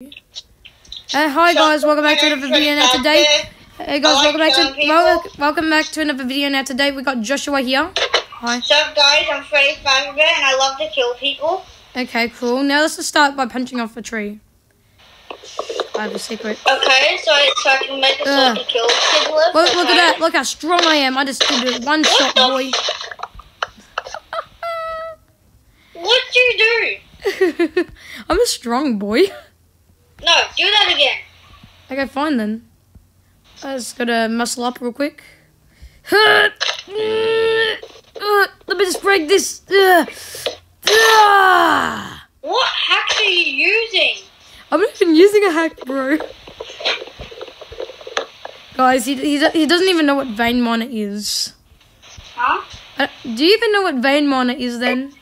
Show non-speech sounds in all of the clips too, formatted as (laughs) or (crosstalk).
Uh, hi guys, welcome back to another video now today. Hey guys, welcome back to welcome, welcome back to another video now today. We got Joshua here. Hi. What's up, guys? I'm Freddy Fazbear, and I love to kill people. Okay, cool. Now let's just start by punching off a tree. I have a secret. Okay, so I, so I can make a sword to kill people. Look, look at that. Look how strong I am. I just did it one shot, boy. What'd you do? (laughs) I'm a strong boy. (laughs) No, do that again. Okay, fine then. I just gotta muscle up real quick. (laughs) Let me just break this. What hacks are you using? I'm not even using a hack, bro. Guys, he, he, he doesn't even know what vein miner is. Huh? Uh, do you even know what vein miner is then?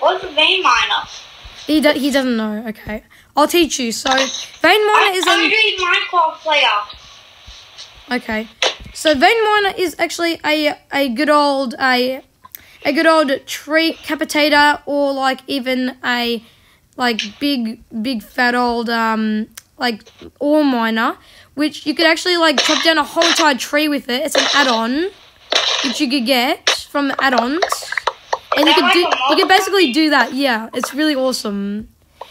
What's a vein miner? He, do, he doesn't know. Okay. I'll teach you. So, vein miner is I'm Minecraft player. Okay. So vein miner is actually a a good old a a good old tree capitator or like even a like big big fat old um like ore miner which you could actually like chop down a whole entire tree with it. It's an add-on which you could get from the add-ons. And you like do you can basically do that. Yeah, it's really awesome.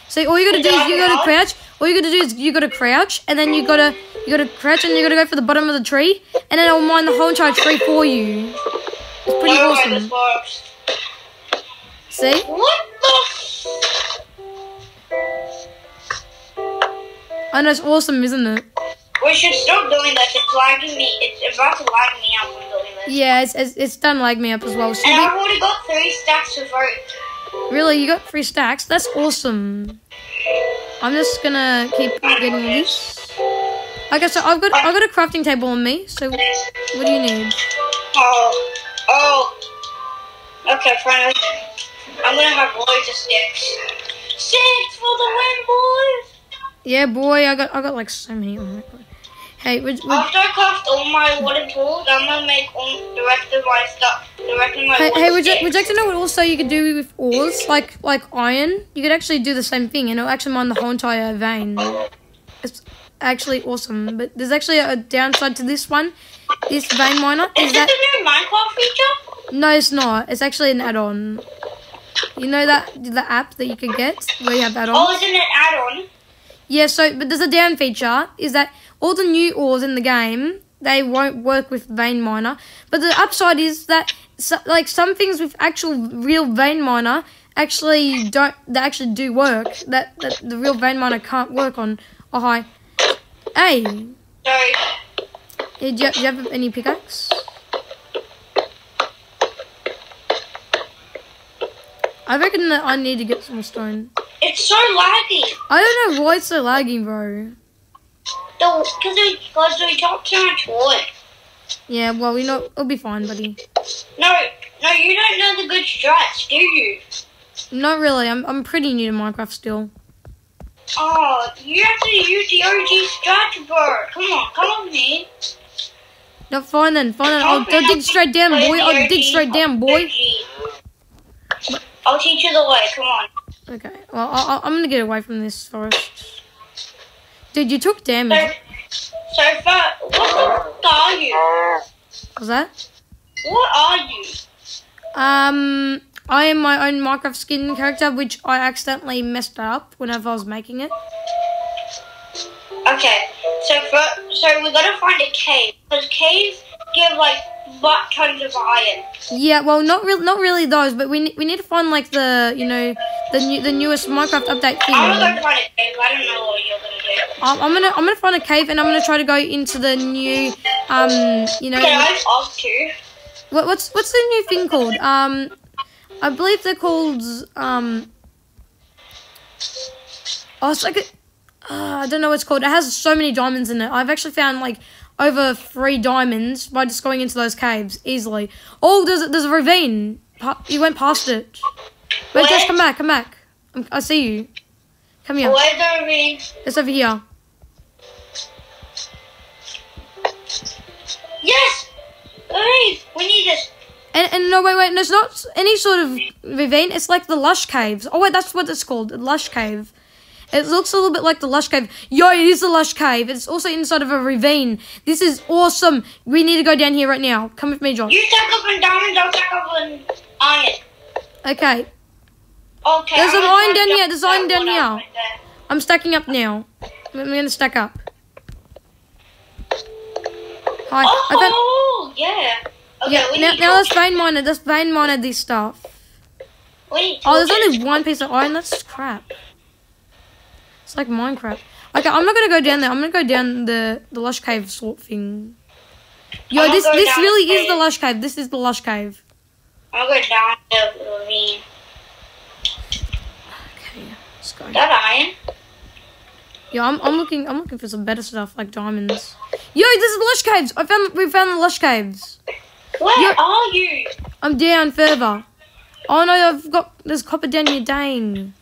So all you gotta do is you gotta crouch. All you gotta do is you gotta crouch, and then you gotta you gotta crouch, and you gotta go for the bottom of the tree, and then it'll mine the whole entire tree for you. It's pretty I don't know how awesome. See? What the? I know it's awesome, isn't it? We should stop doing this. It's lagging me. It's about to lag me out from doing this. Yeah, it's it's, it's done lag me up as well. So And we- I've already got three stacks of rope. really, you got three stacks. That's awesome. I'm just gonna keep getting all this. Okay, so I've got I've got a crafting table on me. So what do you need? Oh, oh. Okay, friend. I'm gonna have loads of sticks. Sticks for the win, boys! Yeah, boy, I got I got like so many. My god. Hey, would, would, After I craft all my wooden tools, I'm gonna make all the rest of my stuff. The rest of my Hey, hey would, you, would you like to know what also you could do with ores, like like iron? You could actually do the same thing, and it'll actually mine the whole entire vein. It's actually awesome, but there's actually a downside to this one. This vein miner Is is this that a new Minecraft feature? no, it's not. It's actually an add-on. You know that the app that you could get where you have add-ons. Oh, isn't it add-on? Yeah, so but there's a down feature is that all the new ores in the game they won't work with vein miner. But the upside is that so, like some things with actual real vein miner actually don't they actually do work that, that the real vein miner can't work on. Oh hi, hey, Sorry. hey, do, you, do you have any pickaxe? I reckon that I need to get some stone. It's so laggy. I don't know why it's so lagging, bro. Because we, cause we talk too much wood. Yeah, well, we know it'll be fine, buddy. No, no, you don't know the good strats, do you? Not really. I'm I'm pretty new to Minecraft still. Oh, you have to use the OG strat, bro. Come on, come on, me. No, fine then, fine then. I'll, I'll dig straight down, boy. I'll dig straight down, boy. I'll teach you the way. Come on. Okay. Well, I, I, I'm gonna get away from this forest. Dude, you took damage. so far, what are you? Was that? What are you? Um, I am my own Minecraft skin character, which I accidentally messed up whenever I was making it. Okay, so for, so we gotta find a cave because caves give like butt kind of iron. Yeah. Well, not real, not really those, but we ne- we need to find like the you know the new the newest Minecraft update thing. I'm gonna go find a cave. I don't know what you're gonna do. I'm, I'm gonna I'm gonna find a cave and I'm gonna try to go into the new um you know Can I off too? what, what's what's the new thing called um I believe they're called um oh it's like a, uh, I don't know what it's called it has so many diamonds in it I've actually found like over three diamonds by just going into those caves easily oh there's a- there's a ravine you went past it wait just come back come back I'm, I see you come here Where's the ravine? it's over here Yes! Hey, we need this. And, and no, wait, wait, no, it's not any sort of ravine. It's like the lush caves. Oh, wait, that's what it's called, lush cave. It looks a little bit like the Lush Cave. Yo, it is the Lush Cave. It's also inside of a ravine. This is awesome. We need to go down here right now. Come with me, John. You stack up in diamonds, I'll stack up in iron. Okay, Okay. There's I'm an iron down here, there's iron down here. I'm stacking up now. I'm gonna stack up. Hi. Oh, yeah. Okay, yeah, we now, now let's vein mine it. Let's vein mine this stuff. Oh, there's only one piece of iron. That's crap. It's like Minecraft. Okay, I'm not gonna go down there. I'm gonna go down the the lush cave sort thing. Yo, this this really the is the lush cave. This is the lush cave. I'll go down the ravine. Okay, let's go. That iron? Yeah, I'm, I'm looking I'm looking for some better stuff like diamonds. Yo, this is the lush caves. I found we found the lush caves. Where Yeah. are you? I'm down further. Oh no, I've got there's copper down here. Dang.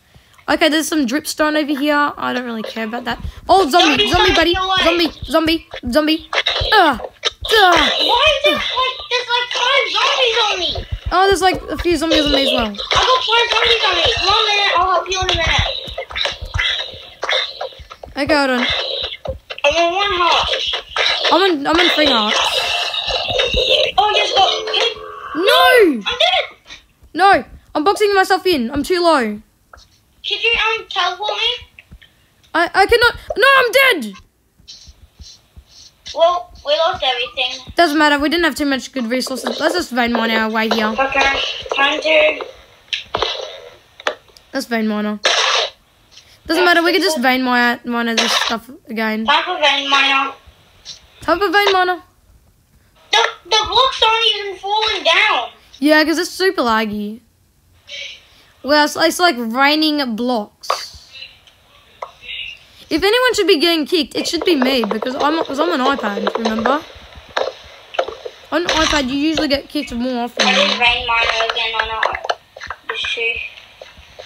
Okay, there's some dripstone over here. I don't really care about that. Oh, zombie, Zombie buddy, zombie, zombie, zombie. Ugh. Ugh. Why is there like there's like five zombies on me? Oh, there's like a few zombies on me as well. I got five zombies on me. One minute, I'll help you in a minute. Okay, hold on. I'm on one heart. I'm on I'm on three hearts. Oh, just go. No, I'm dead. no, I'm boxing myself in. I'm too low. Could you um teleport me? I I cannot. No, I'm dead. Well, we lost everything. Doesn't matter. We didn't have too much good resources. Let's just vein mine our way here. Okay, time to. Let's vein miner. Doesn't matter. We can just vein mine miner this stuff again. Time for vein miner. Type of vein miner. The the blocks aren't even falling down. Yeah, because it's super laggy. Well, it's, it's like raining blocks. If anyone should be getting kicked, it should be me because I'm because I'm an iPad. Remember? On an iPad, you usually get kicked more often. I did vein miner again on this tree.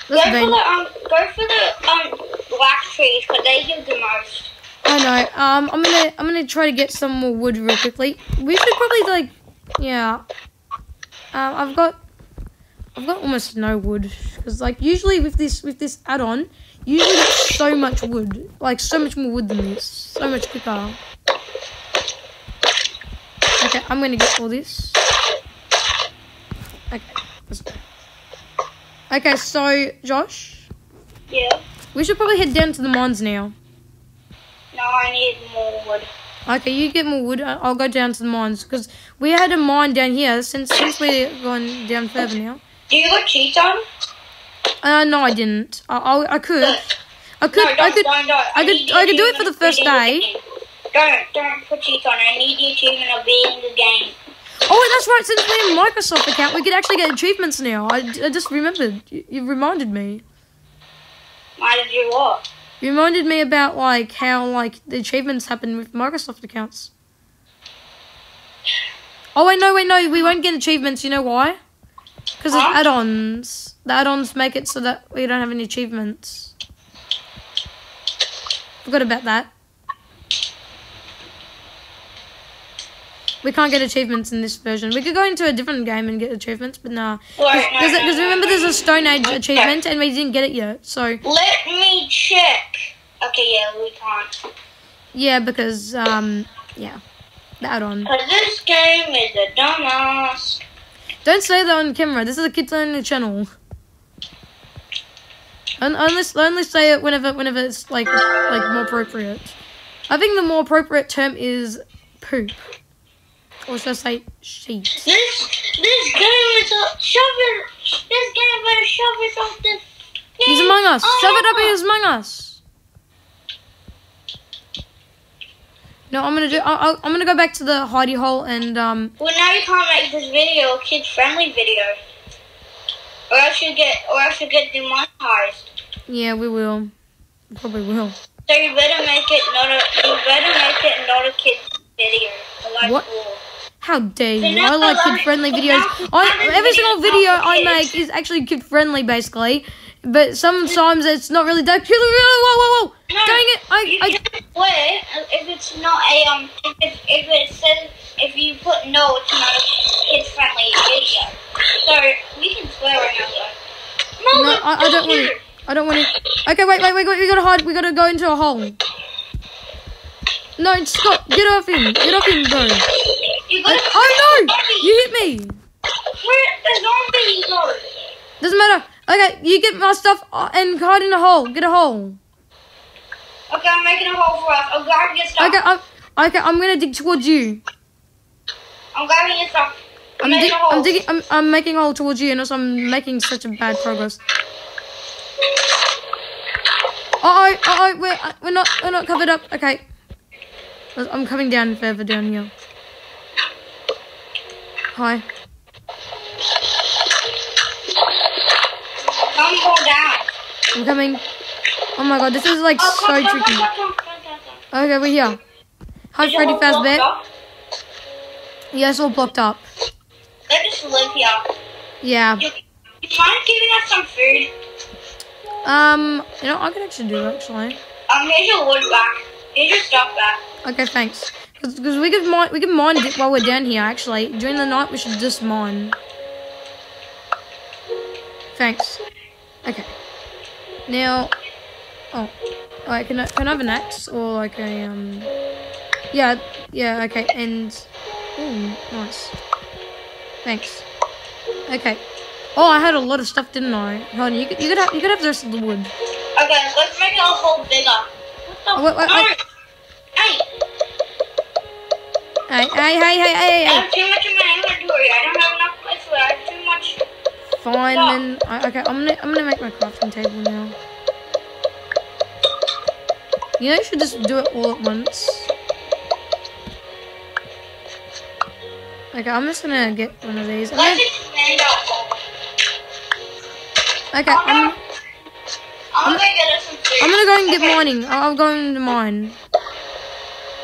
Go for the um, go for the um black trees because they give the most. I know. Um, I'm gonna I'm gonna try to get some more wood real quickly. We should probably like, yeah. Um, I've got I've got almost no wood because like usually with this with this add-on, you usually get so much wood, like so much more wood than this, so much quicker. Okay, I'm gonna get all this. Okay, let's go. Okay, so Josh, Yeah. we should probably head down to the mines now. No, I need more wood. Okay, you get more wood. I'll go down to the mines because we had a mine down here since since we're going down further now. Do you got cheat on? Uh, no, I didn't. I, I, I could, I could, no, I could. don't, don't. I could- I could do it for the first day. Don't, don't put cheats on. I need the achievement of beating the game. Oh, that's right. Since we're a Microsoft account, we could actually get achievements now. I, I just remembered. You, you reminded me. Why did you what? You reminded me about like how like the achievements happen with Microsoft accounts. Oh wait, no, wait, no. We won't get achievements. You know why? Because it's add-ons. The add-ons make it so that we don't have any achievements. Forgot about that. We can't get achievements in this version. We could go into a different game and get achievements, but nah. Because remember, there's a Stone Age achievement, and we didn't get it yet. So Let me check. Okay, yeah, we can't. yeah, because um, yeah, the add-on. Because this game is a dumbass. Don't say that on camera. This is a kids only channel. Un- only only say it whenever whenever it's like like more appropriate. I think the more appropriate term is poop. Or should I say sheet? This this game is a shove it. This game better shove it off the. He's among us. Oh, shove it up. Oh. He's among us. No, I'm gonna do. I, I, I'm gonna go back to the hidey hole and um. Well, now you can't make this video a kid-friendly video, or else you get, or else you get demonetized. Yeah, we will. Probably will. So you better make it not a. You better make it not a kids video. Like What? cool. How dare So you? I like kid friendly videos. I, every single video I make is actually kid friendly, basically. But sometimes it's not really that. Whoa, whoa, whoa! No, Dang it! I, You I, can swear if it's not a um. If if it says if you put no, it's not a kid-friendly video. So we can swear right now. Though. No, I- I don't want I don't want to. Okay, wait, wait, wait, wait. We gotta hide. We gotta go into a hole. No, Scott, get off him. Get off him, bro. You gotta Oh no! You hit me. Where the zombie go? Doesn't matter. Okay, you get my stuff uh, and hide in a hole. Get a hole. Okay, I'm making a hole for us. I'm grabbing your stuff. Okay, I'm, okay, I'm gonna dig towards you. I'm grabbing your stuff. I'm, I'm, making dig- a hole. I'm digging. I'm, I'm making a hole towards you, and also I'm making such a bad progress. Uh oh, uh oh, we're uh, we're not we're not covered up. Okay, I'm coming down further down here. Hi. Come down. I'm coming. Oh my god, this is like Oh, so come, tricky. come, come. Okay, we're here. Hi, Is Freddy Fazbear. Yeah, it's all blocked up. Let us live here. Yeah. You, you mind giving us some food? Um, you know, I could actually do it, actually. Um, here's your wood back. Here's your stuff back. Okay, thanks. Because we could mine, we can mine it while we're down here. Actually, during the night we should just mine. Thanks. Okay. Now, oh. Can I can I have an axe or like a um? Yeah, yeah. Okay, and oh, nice. Thanks. Okay. Oh, I had a lot of stuff, didn't I? Hold on, you could you could have you could have the rest of the wood. Okay, let's make it a hole bigger. What the? Oh, wait, wait, wait. Hey, Hey, hey, hey, hey, hey, I have too much in my inventory. I don't have enough place for it. I have too much. Fine, then. I, okay, I'm gonna I'm gonna make my crafting table now. You know, you should just do it all at once. Okay, I'm just gonna get one of these. I'm gonna, expand our hole. okay, I'm. I'm gonna go get us. I'm gonna go and get Okay. mining. I'll, go into mine.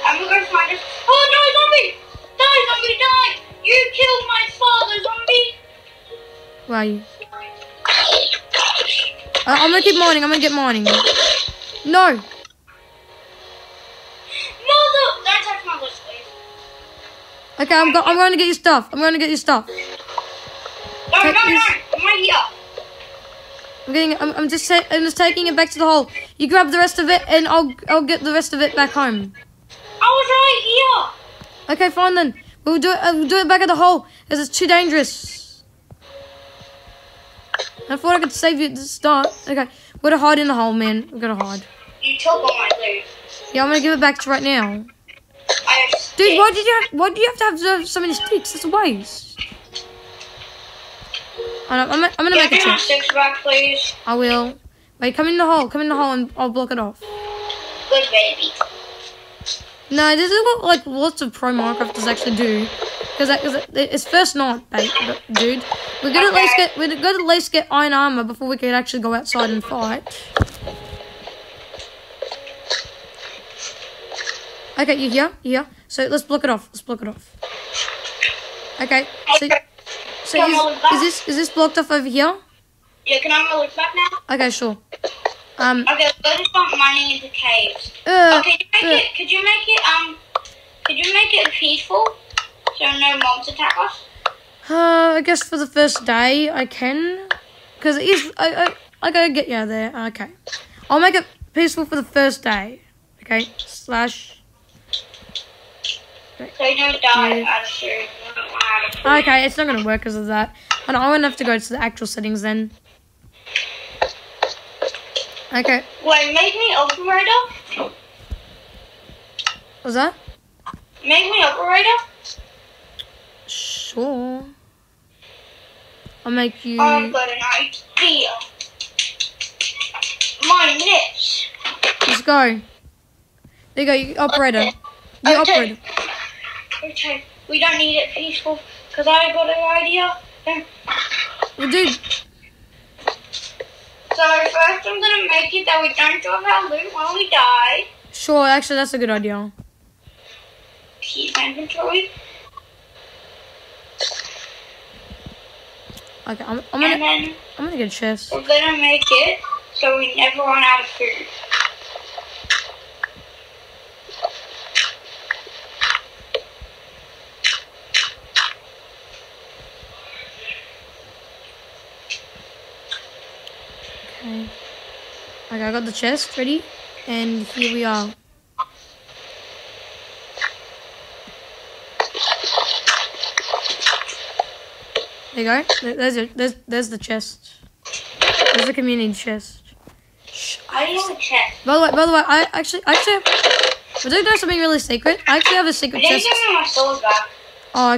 I'm gonna go find us. Oh no, zombie! Die, zombie, die! You killed my father, zombie! Where are you? Uh, I'm gonna keep mining. I'm gonna get mining. No. Okay, I'm go- I'm going to get your stuff. I'm going to get your stuff. No, no, Take no! this. I'm right here. I'm getting. I'm, I'm just. I'm just taking it back to the hole. You grab the rest of it, and I'll. I'll get the rest of it back home. I was right here. Okay, fine then. We'll do it. Uh, we'll do it back at the hole, as it's too dangerous. I thought I could save you at the start. Okay, we're gonna hide in the hole, man. We're gonna hide. You took all my loot. Yeah, I'm gonna give it back to you right now. Dude, why did you have? Why do you have to have so- so many sticks? That's a waste. I know, I'm, I'm gonna Give make a chest. sticks back, please. I will. Wait, come in the hole. Come in the hole, and I'll block it off. Good baby. No, this is what like lots of pro Minecrafters actually do, because it's first night, but, dude. We're gonna at least get we're gonna at least get iron armor before we can actually go outside and fight. Okay, you here? You here? So let's block it off. Let's block it off. Okay. So, so is, is this is this blocked off over here? Yeah, can I loot back now? Okay, sure. Um. Okay, let's start mining into caves. Uh, Oh, could you make uh, it? Could you make it? Um, could you make it peaceful so no mobs attack us? Uh, I guess for the first day I can, because it is. I, I I gotta get you out there. Okay, I'll make it peaceful for the first day. Okay, slash. So you don't die Yeah. out of food. You don't run out of food. Okay, it's not gonna work because of that. And I won't have to go to the actual settings then. Okay, Wait, make me operator. was that? Make me operator. Sure. I'll make you. I've got an idea. My this. Let's go. There you go, you operator. Okay. You Okay. operator. Okay, we don't need it peaceful because I got an idea. Well, dude, So first I'm gonna make it that we don't drop our loot when we die. sure. Actually, that's a good idea. Keep inventory. Okay, I'm, I'm And gonna then I'm gonna get a chest. we're gonna make it so we never run out of food. Okay. Okay, I got the chest ready, and here we are. There you go. There's it. There's there's the chest. There's the community chest. I have a chest. By the way, by the way, I actually actually, I do know something really secret. I actually have a secret Didn't chest. give me my sword back. Oh,